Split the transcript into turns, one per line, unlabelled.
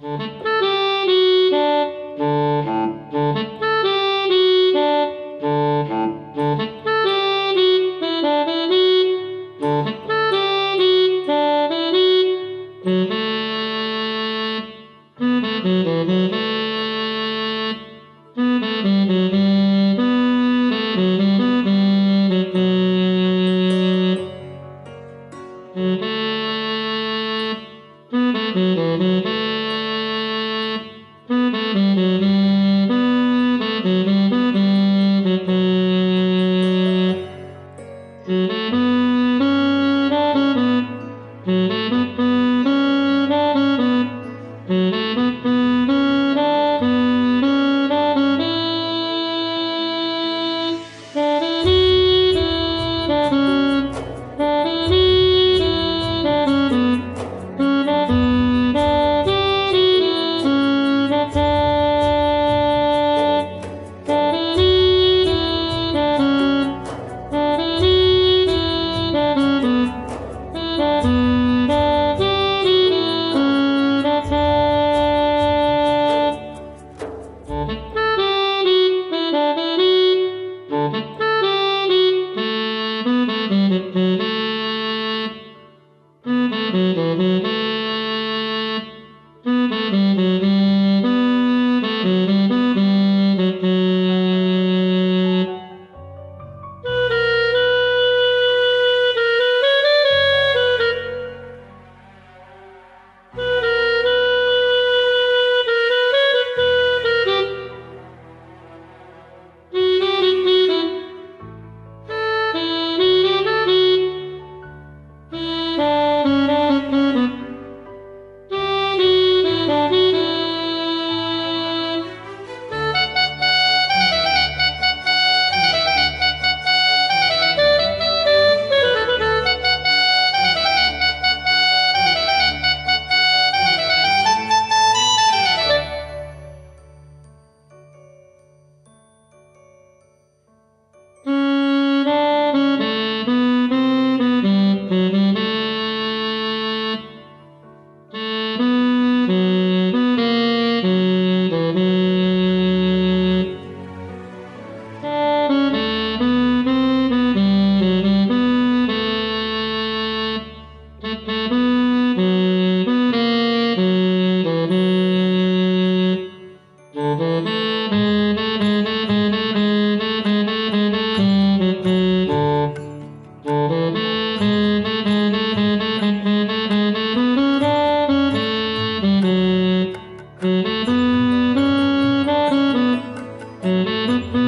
Música thank you